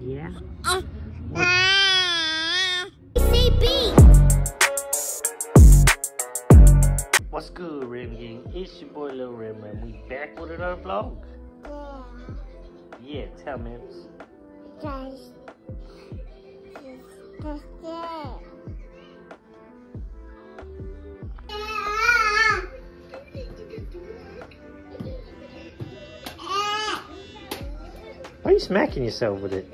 Yeah. What's good, Rem Gang? It's your boy Lil Rem, and we back with another vlog. Yeah, Yeah, tell me. Just you smacking yourself with it?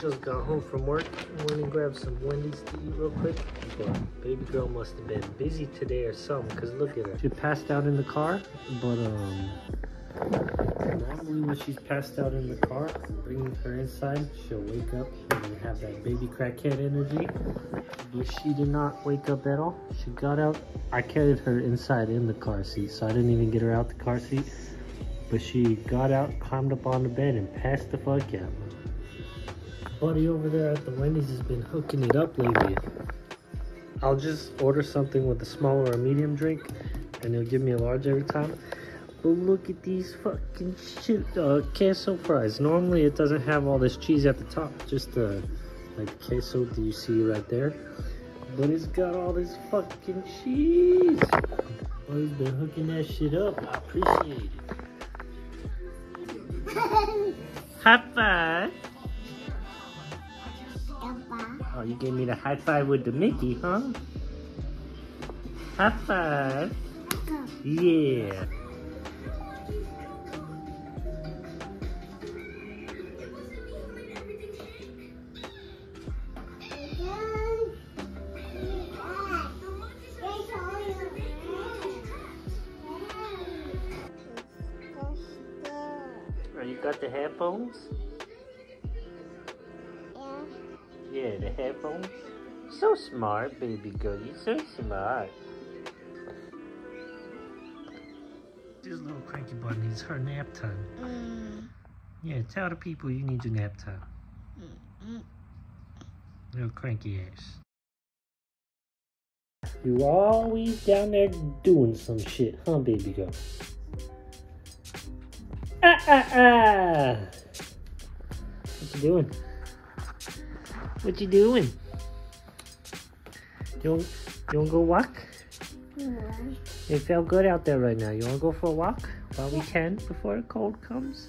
Just got home from work. Went and grabbed some Wendy's to eat real quick. But baby girl must have been busy today or something. Cause look at her. She passed out in the car, but um. Normally when she's passed out in the car, bringing her inside, she'll wake up and have that baby crackhead energy. But she did not wake up at all. She got out. I carried her inside in the car seat, so I didn't even get her out the car seat. But she got out, climbed up on the bed, and passed the fuck out. Buddy over there at the Wendy's has been hooking it up lately. I'll just order something with a small or a medium drink, and he'll give me a large every time. But look at these fucking shit, uh, queso fries. Normally it doesn't have all this cheese at the top, just uh, like queso do you see right there. But it's got all this fucking cheese. Oh, he's been hooking that shit up. I appreciate it. High five. Oh, you gave me the high five with the Mickey, huh? High five. Yeah. Oh, you got the headphones? Yeah, Yeah, the headphones. So smart, baby girl. You're so smart. This little cranky butt needs her nap time. Mm. Yeah, tell the people you need your nap time. Little cranky ass. You're always down there doing some shit, huh, baby girl? What you doing? What you doing? You want, you want to go walk? It felt good out there right now. You want to go for a walk while we can before the cold comes?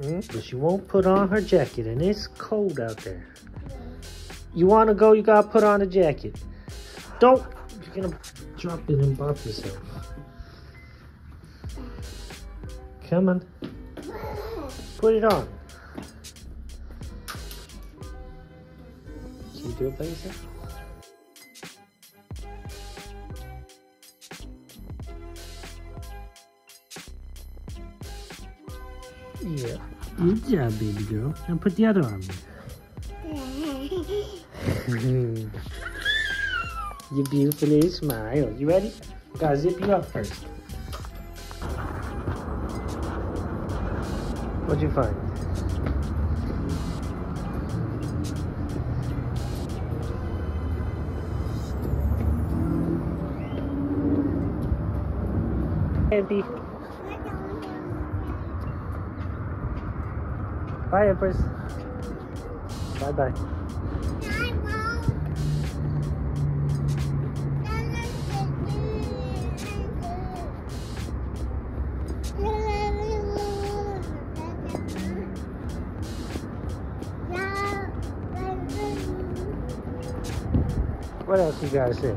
Mm, but she won't put on her jacket and it's cold out there. You want to go, you got to put on a jacket. Don't. You're going to drop it and bump yourself. Come on. Put it on. Can you do it by yourself? Yeah. Good job, baby girl. Now put the other arm in. you beautifully smile. You ready? I gotta zip you up first. What'd you find? Happy. Bye, Empress. Bye What else you gotta say?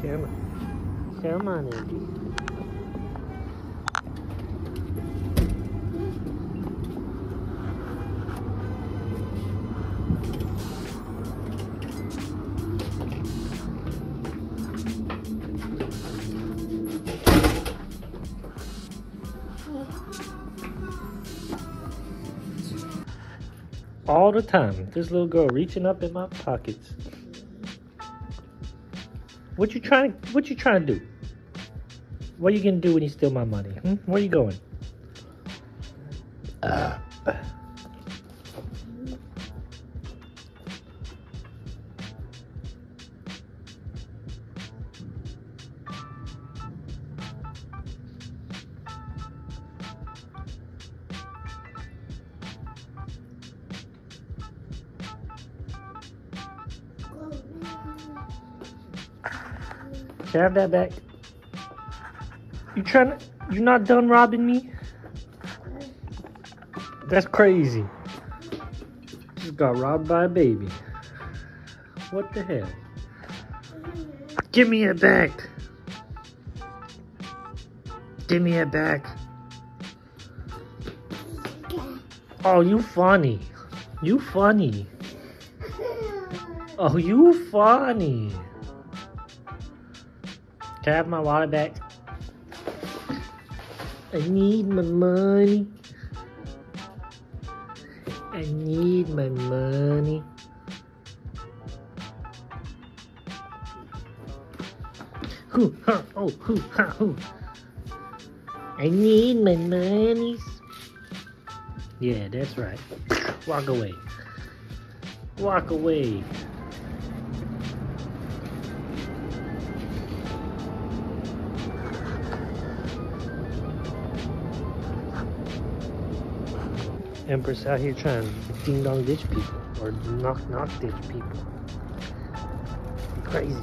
Come on. Come on, Andy. all the time. This little girl reaching up in my pockets. What you trying? What you trying to do? What are you gonna do when you steal my money? Hmm? Where you going? Uh. Can I have that back? You trying to, you're not done robbing me? That's crazy. Just got robbed by a baby. What the hell? Give me it back. Give me it back. Oh, you funny. You funny. Oh, you funny. Can I have my wallet back? I need my money. I need my money. Hoo, ha, oh, hoo. I need my monies. Yeah, that's right. Walk away. Walk away. Empress out here trying to ding dong ditch people or knock knock ditch people. Crazy.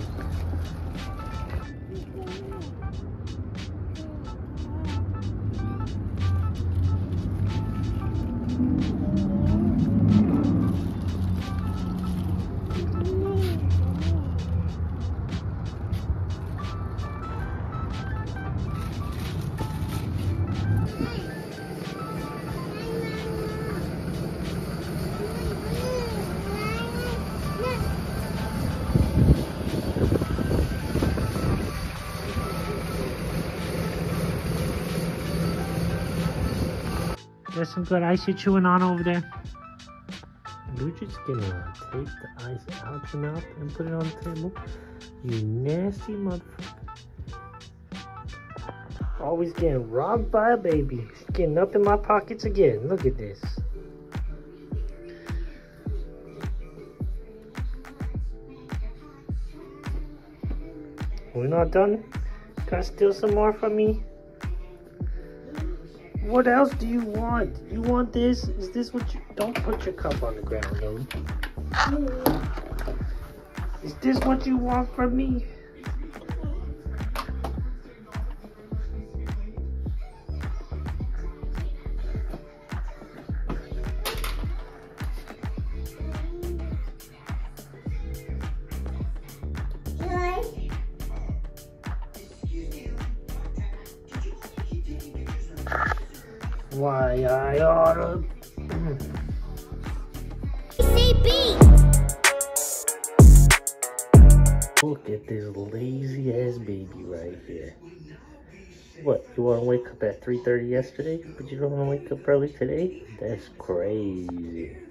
There's some good ice you're chewing on over there. You're just gonna take the ice out your mouth and put it on the table. You nasty motherfucker. Always getting robbed by a baby. Getting up in my pockets again. Look at this. We're not done? Gotta steal some more from me? What else do you want? You want this? Is this what you... Don't put your cup on the ground, Lily. Mm. Is this what you want from me? Why I oughta... Look at this lazy ass baby right here. What, you wanna wake up at 3.30 yesterday, but you don't wanna wake up early today? That's crazy.